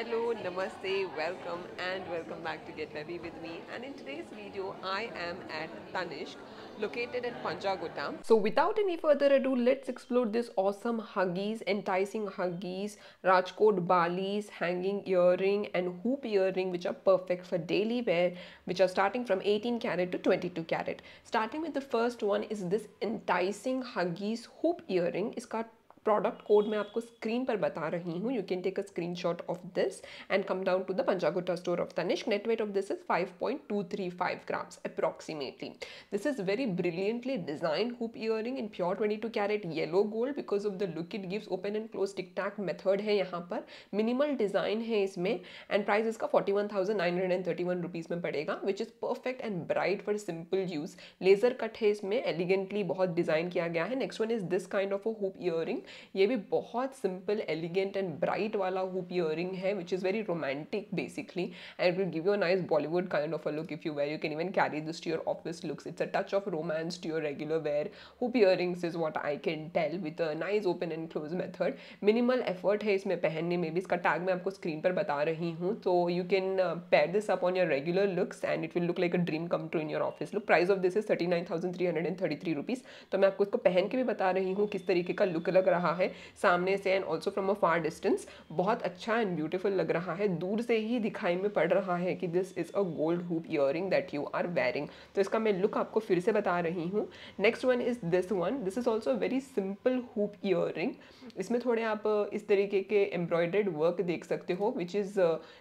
Hello, Namaste, welcome and welcome back to Get Ready with me and in today's video I am at Tanishq located at Panjagutta. So without any further ado let's explore this awesome huggies, enticing huggies, Rajkot balis, hanging earring and hoop earring which are perfect for daily wear which are starting from 18 carat to 22 carat. Starting with the first one is this enticing huggies hoop earring. It's got product code मैं आपको screen पर बता रही हूँ। You can take a screenshot of this and come down to the Panjagutta store of Tanishq net weight of this is five point two three five grams approximately this is very brilliantly design hoop earring in pure twenty two carat yellow gold because of the look it gives open and close tick tack method है यहाँ पर। Minimal design है इसमें and price इसका forty one thousand nine hundred and thirty one rupees में पड़ेगा which is perfect and bright for simple use laser cut है इसमें एलिगेंटली बहुत डिज़ाइन किया गया है। Next one is this kind of a hoop earring ये भी बहुत सिंपल एलिगेंट एंड ब्राइट वाला हुप ईयरिंग है which is very romantic basically and will give you nice Bollywood kind of a look if you wear you can even carry this to your office looks it's a touch of romance to your regular wear hoop earrings is what I can tell with a nice open and close method minimal effort है इसमें पहनने में भी. इसका tag मैं आपको screen पर बता रही हूँ. तो you can pair this up on your regular looks and it will look like a dream come true in your office look price of this is thirty nine thousand three hundred and thirty three rupees तो मैं आपको इसको पहन के भी बता रही हूँ, किस तरीके का लुक लग रहा रहा है। सामने से and also from a far distance बहुत अच्छा एंड ब्यूटिफुल लग रहा है। दूर से ही दिखाई में पड़ रहा है कि this is a gold hoop ear that you are wearing तो इसका मैं लुक आपको फिर से बता रही हूँ। Next one is this one this is also very simple hoop ear इसमें थोड़े आप इस तरीके के एम्ब्रॉयडर्ड वर्क देख सकते हो which is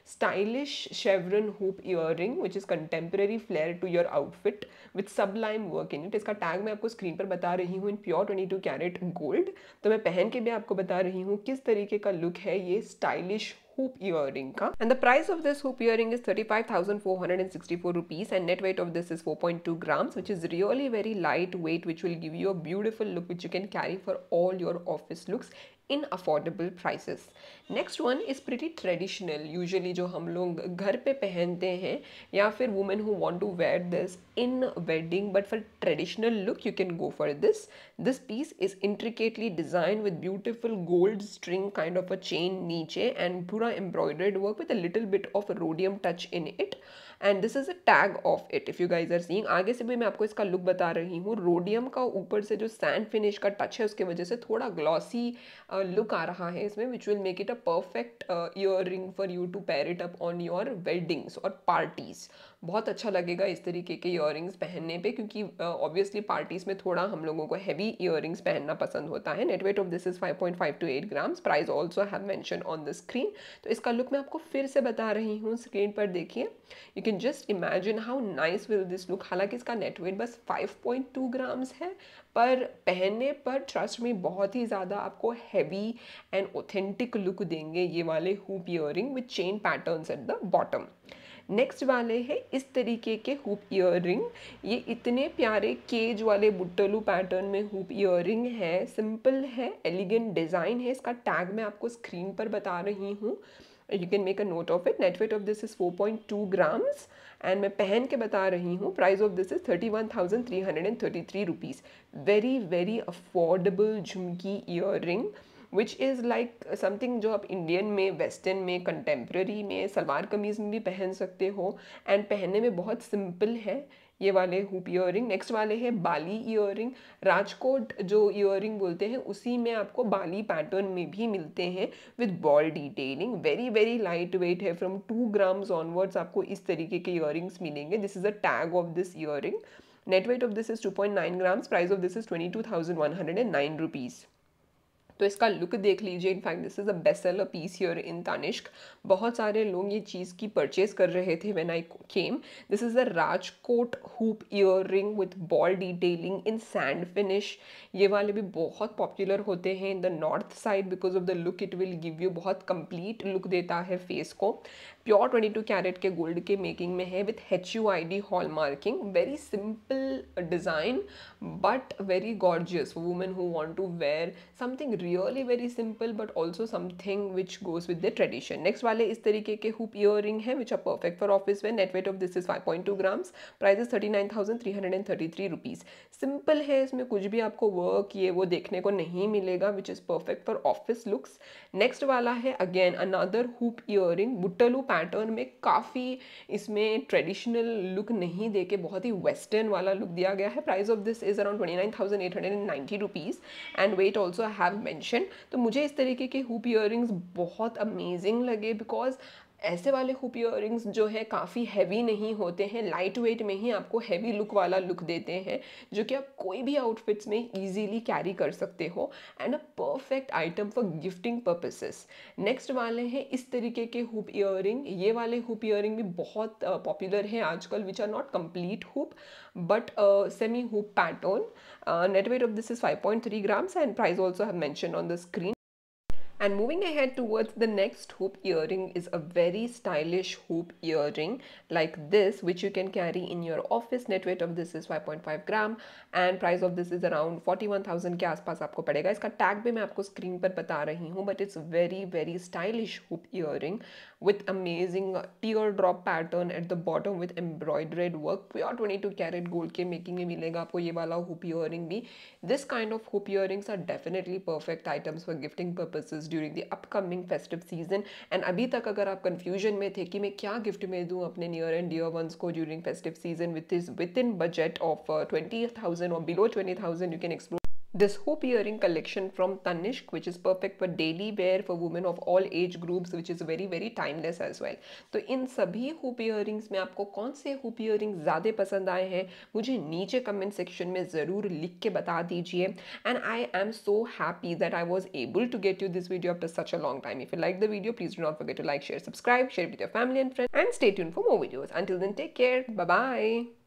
stylish chevron hoop ear which is contemporary flare to your outfit with sublime work in it इसका टैग मैं आपको स्क्रीन पर बता रही हूँ in pure twenty two carat gold तो मैं पहन के मैं आपको बता रही हूँ किस तरीके का लुक है ये stylish hoop earring ka. and the price of this hoop earring is 35464 rupees and net weight of this is 4.2 grams which is really very lightweight which will give you a beautiful look which you can carry for all your office looks in affordable prices next one is pretty traditional usually जो हम लोग घर पे पहनते हैं, या फिर women who want to wear this in wedding but for traditional look you can go for this this piece is intricately design with beautiful gold string kind of a chain नीचे एंड पूरा embroidered work with a little bit of rhodium touch in it and this is a tag of it if you guys are seeing आगे से भी मैं आपको इसका look बता रही हूँ। रोडियम का ऊपर से जो सैंड फिनिश का टच है उसकी वजह से थोड़ा ग्लॉसी लुक आ रहा है इसमें which will make it a perfect ear ring for you to pair it up on your weddings और पार्टीज़ बहुत अच्छा लगेगा इस तरीके के ईयर पहनने पे क्योंकि ऑब्वियसली uh, पार्टीज़ में थोड़ा हम लोगों को हैवी ईयर पहनना पसंद होता है। Net weight of this is 5.5 to 8 grams price also have mention on the screen तो इसका लुक मैं आपको फिर से बता रही हूँ स्क्रीन पर देखिए। You can just imagine how nice will this look हालाँकि इसका नेट वेट बस 5.2 ग्राम्स है, पर पहनने पर ट्रस्ट में बहुत ही ज़्यादा आपको हैवी एंड ओथेंटिक लुक देंगे ये वाले hoop ear with chain pattern at the bottom next वाले हैं इस तरीके के हुप इयर ये इतने प्यारे केज वाले बुट्टलू पैटर्न में हुप इयर है सिंपल है एलिगेंट डिज़ाइन है। इसका टैग मैं आपको स्क्रीन पर बता रही हूँ। You can make a note of it net weight of this is 4.2 grams and मैं पहन के बता रही हूँ price of this is thirty one thousand three hundred and thirty three rupees very very affordable Jhumki ear which is like something जो आप Indian में western में कंटेम्प्रेरी में, सलवार कमीज़ में भी पहन सकते हो. एंड पहनने में बहुत सिंपल है. ये वाले हुप ईयर नेक्स्ट वाले हैं बाली ईयर राजकोट जो ईयर बोलते हैं, उसी में आपको बाली पैटर्न में भी मिलते हैं with ball detailing very very light weight है. फ्रॉम टू ग्राम्स ऑनवर्ड्स आपको इस तरीके के ईयर मिलेंगे. This is a tag of this ear net weight of this is 2.9 grams price of this is twenty two thousand one hundred and nine rupees तो इसका look देख लीजिए। In fact this is a best seller piece here in Tanishq बहुत सारे लोग ये चीज़ की purchase कर रहे थे when I came this is a Rajkot hoop ear ring with ball detailing in sand finish ये वाले भी बहुत पॉपुलर होते हैं in the north side because of the look it will give you बहुत कंप्लीट लुक देता है face को। प्योर ट्वेंटी टू कैरेट के गोल्ड के मेकिंग में है with H U I D hallmarking very simple design but very gorgeous women who want to wear something really very simple but also something which goes with the tradition next वाले इस तरीके के hoop ear ring है which are perfect for office wear net weight of this is five point two grams price is thirty nine thousand three hundred and thirty three rupees simple है इसमें कुछ भी आपको वर्क ये वो देखने को नहीं मिलेगा which is perfect for office looks next वाला है अगेन अनदर हुप ईयरिंग बुट्टलू पैटर्न में काफ़ी इसमें ट्रेडिशनल लुक नहीं दे के बहुत ही वेस्टर्न वाला लुक दिया गया है price of this is around twenty nine thousand eight hundred and ninety rupees mention तो मुझे इस तरीके के हुप ईयरिंग्स बहुत अमेजिंग लगे बिकॉज़ ऐसे वाले हुप ईयरिंग्स जो है काफ़ी हैवी नहीं होते हैं लाइट वेट में ही आपको हैवी लुक वाला लुक देते हैं जो कि आप कोई भी आउटफिट्स में इजीली कैरी कर सकते हो and a perfect item for gifting purposes next वाले हैं इस तरीके के हुप ईयरिंग ये वाले हुप ईयरिंग भी बहुत पॉपुलर uh, हैं आजकल which are not complete hoop but semi hoop pattern net weight of this is 5.3 grams and price also have mentioned on the screen. And moving ahead towards the next hoop earring is a very stylish hoop earring like this which you can carry in your office. Net weight of this is 5.5 gram and price of this is around 41,000 के आसपास आपको पड़ेगा इसका tag भी मैं आपको screen पर बता रही हूँ but it's very very stylish hoop earring with amazing teardrop pattern at the bottom with embroidered work pure 22 carat gold के making में मिलेगा आपको ये वाला hoop earring भी this kind of hoop earrings are definitely perfect items for gifting purposes during the upcoming festive season and अभी तक अगर आप कन्फ्यूज़न में थे कि मैं क्या गिफ्ट में दूँ अपने नियर एंड डियर वंस को during festive season with is within budget of twenty thousand और below twenty thousand you can explore this hoop earring collection from Tanishq which is perfect for daily wear for women of all age groups which is very very timeless as well तो इन सभी hoop earrings में आपको कौन से hoop earrings ज़्यादा पसंद आए हैं मुझे नीचे comment section में ज़रूर लिख के बता दीजिए and I am so happy that I was able to get you this video after such a long time if you like the video please do not forget to like share subscribe share it with your family and friends and stay tuned for more videos until then take care bye bye